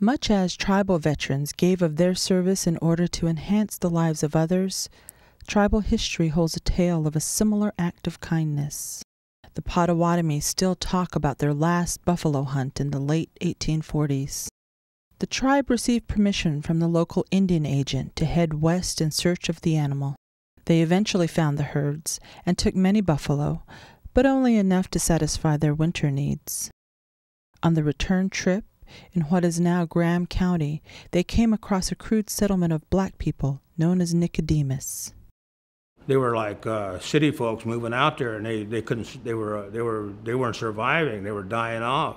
Much as tribal veterans gave of their service in order to enhance the lives of others, tribal history holds a tale of a similar act of kindness. The Potawatomi still talk about their last buffalo hunt in the late 1840s. The tribe received permission from the local Indian agent to head west in search of the animal. They eventually found the herds and took many buffalo, but only enough to satisfy their winter needs. On the return trip, in what is now Graham County, they came across a crude settlement of black people known as Nicodemus. They were like uh, city folks moving out there, and they, they couldn't. They were uh, they were they weren't surviving. They were dying off.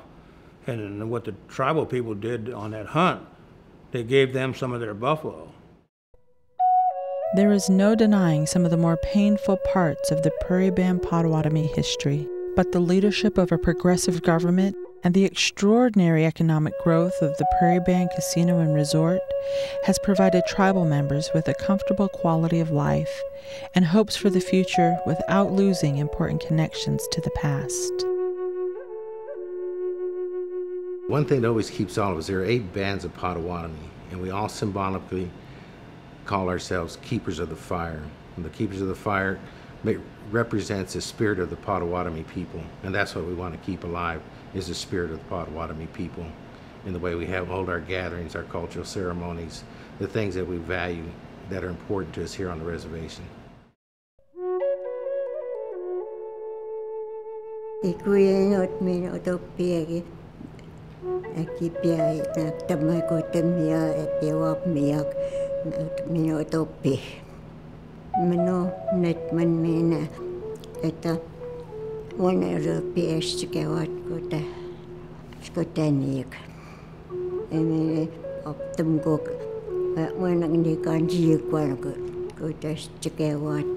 And what the tribal people did on that hunt, they gave them some of their buffalo. There is no denying some of the more painful parts of the Prairie Band Potawatomi history, but the leadership of a progressive government and the extraordinary economic growth of the Prairie Band Casino and Resort has provided tribal members with a comfortable quality of life and hopes for the future without losing important connections to the past. One thing that always keeps all of us, there are eight bands of Potawatomi, and we all symbolically call ourselves Keepers of the Fire. And the Keepers of the Fire represents the spirit of the Potawatomi people, and that's what we want to keep alive, is the spirit of the Potawatomi people in the way we have hold our gatherings, our cultural ceremonies, the things that we value that are important to us here on the reservation. Manu net man mena eta one europees ke wat kota kota optum go one ngi kanji kwa kota ke wat.